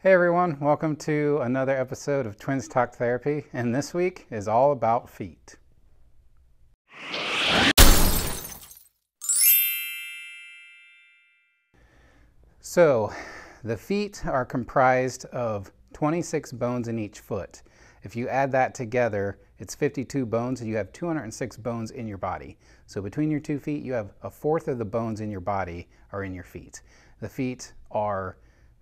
Hey everyone, welcome to another episode of Twins Talk Therapy, and this week is all about feet. So, the feet are comprised of 26 bones in each foot. If you add that together, it's 52 bones, and you have 206 bones in your body. So, between your two feet, you have a fourth of the bones in your body are in your feet. The feet are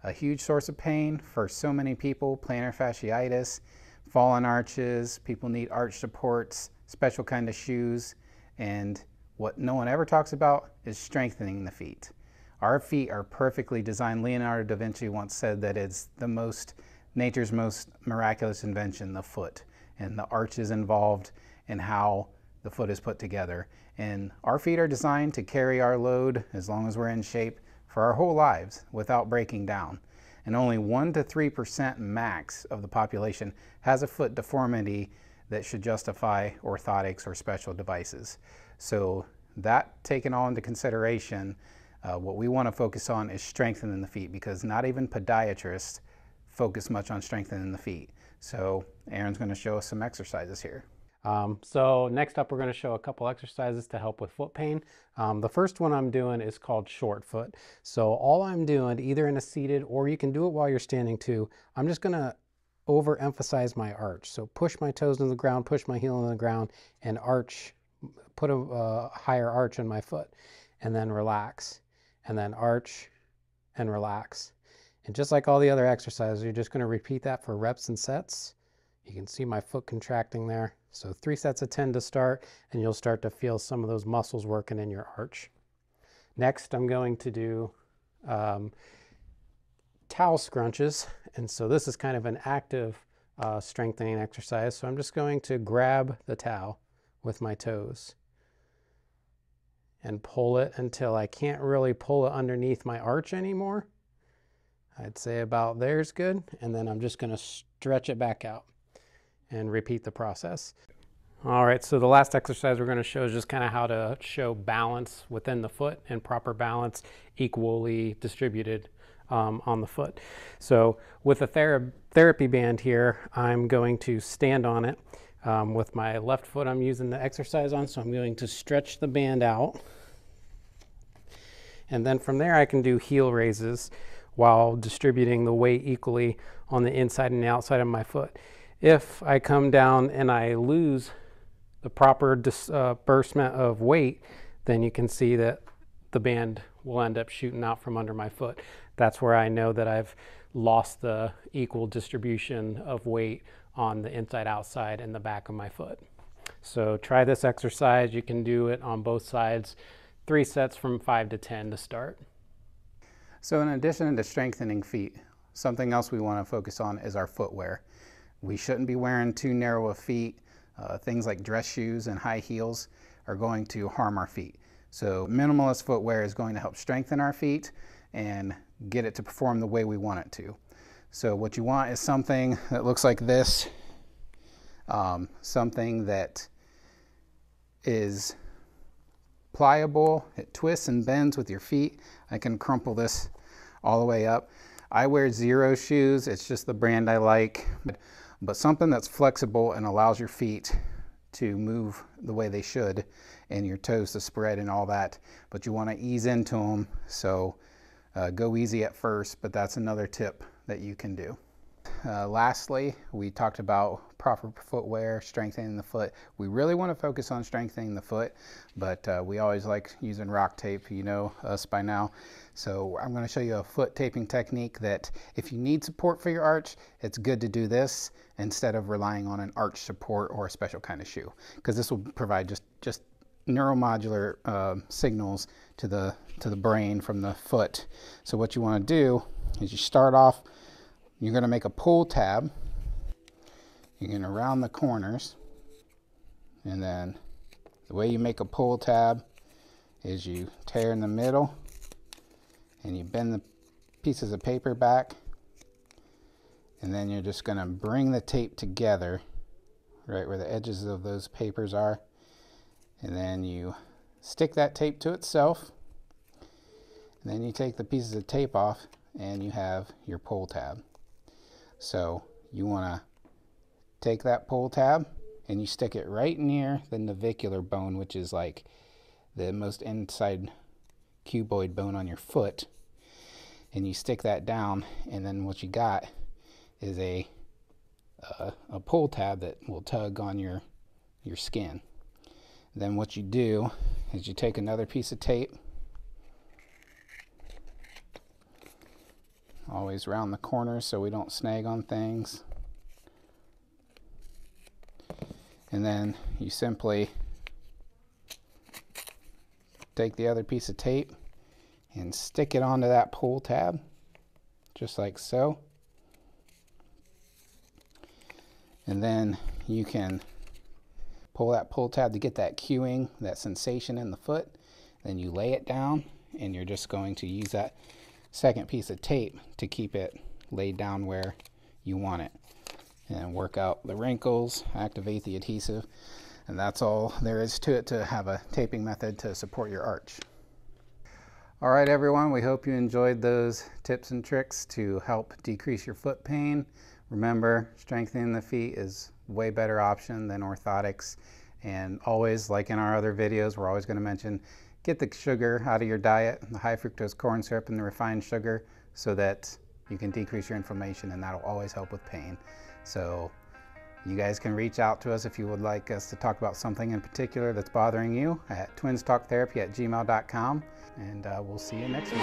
a huge source of pain for so many people, plantar fasciitis, fallen arches, people need arch supports, special kind of shoes, and what no one ever talks about is strengthening the feet. Our feet are perfectly designed. Leonardo da Vinci once said that it's the most, nature's most miraculous invention, the foot, and the arches involved and how the foot is put together. And our feet are designed to carry our load as long as we're in shape for our whole lives without breaking down. And only 1 to 3% max of the population has a foot deformity that should justify orthotics or special devices. So, that taken all into consideration, uh, what we want to focus on is strengthening the feet because not even podiatrists focus much on strengthening the feet. So, Aaron's going to show us some exercises here. Um, so next up, we're going to show a couple exercises to help with foot pain. Um, the first one I'm doing is called short foot. So all I'm doing, either in a seated or you can do it while you're standing too, I'm just going to overemphasize my arch. So push my toes in the ground, push my heel in the ground, and arch, put a uh, higher arch in my foot, and then relax, and then arch and relax. And just like all the other exercises, you're just going to repeat that for reps and sets. You can see my foot contracting there. So three sets of 10 to start, and you'll start to feel some of those muscles working in your arch. Next, I'm going to do um, towel scrunches. And so this is kind of an active uh, strengthening exercise. So I'm just going to grab the towel with my toes and pull it until I can't really pull it underneath my arch anymore. I'd say about there's good. And then I'm just going to stretch it back out and repeat the process. All right, so the last exercise we're going to show is just kind of how to show balance within the foot and proper balance equally distributed um, on the foot. So with a thera therapy band here, I'm going to stand on it. Um, with my left foot I'm using the exercise on, so I'm going to stretch the band out. And then from there I can do heel raises while distributing the weight equally on the inside and the outside of my foot. If I come down and I lose the proper disbursement uh, of weight, then you can see that the band will end up shooting out from under my foot. That's where I know that I've lost the equal distribution of weight on the inside, outside, and the back of my foot. So try this exercise. You can do it on both sides. Three sets from five to 10 to start. So in addition to strengthening feet, something else we want to focus on is our footwear. We shouldn't be wearing too narrow of feet. Uh, things like dress shoes and high heels are going to harm our feet. So minimalist footwear is going to help strengthen our feet and get it to perform the way we want it to. So what you want is something that looks like this, um, something that is pliable, it twists and bends with your feet. I can crumple this all the way up. I wear Xero shoes, it's just the brand I like but something that's flexible and allows your feet to move the way they should and your toes to spread and all that. But you want to ease into them, so uh, go easy at first, but that's another tip that you can do. Uh, lastly, we talked about proper footwear, strengthening the foot. We really want to focus on strengthening the foot, but uh, we always like using RockTape, you know us by now. So I'm going to show you a foot taping technique that if you need support for your arch, it's good to do this instead of relying on an arch support or a special kind of shoe, because this will provide just, just neuromodular uh, signals to the, to the brain from the foot. So what you want to do is you start off you're going to make a pull tab. You're going to round the corners. And then the way you make a pull tab is you tear in the middle and you bend the pieces of paper back. And then you're just going to bring the tape together right where the edges of those papers are. And then you stick that tape to itself. And then you take the pieces of tape off and you have your pull tab. So you want to take that pull tab and you stick it right near the navicular bone, which is like the most inside cuboid bone on your foot. And you stick that down, and then what you got is a uh, a pull tab that will tug on your your skin. Then what you do is you take another piece of tape, always round the corners so we don't snag on things. And then you simply take the other piece of tape and stick it onto that pull tab, just like so. And then you can pull that pull tab to get that cueing, that sensation in the foot. Then you lay it down and you're just going to use that second piece of tape to keep it laid down where you want it and work out the wrinkles, activate the adhesive, and that's all there is to it to have a taping method to support your arch. All right, everyone, we hope you enjoyed those tips and tricks to help decrease your foot pain. Remember, strengthening the feet is way better option than orthotics. And always, like in our other videos, we're always going to mention get the sugar out of your diet, the high fructose corn syrup and the refined sugar, so that you can decrease your inflammation, and that'll always help with pain. So you guys can reach out to us if you would like us to talk about something in particular that's bothering you at twinstalktherapy at gmail.com. And uh, we'll see you next week.